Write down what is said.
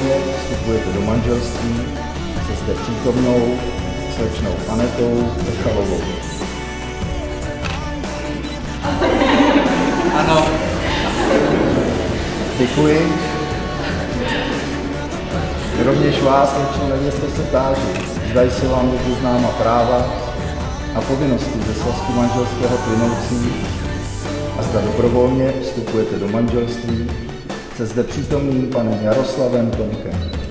Dobrovolně vstupujete do manželství se zde přítomnou slečnou Anetou Pechalovou. Ano, Děkuji. Rovněž vás, sleční nevěsto, se táží, zda jsou vám dobře známa práva a povinnosti ze svazku manželského plynoucí a zda dobrovolně vstupujete do manželství se zde přítomným panem Jaroslavem Tomkem.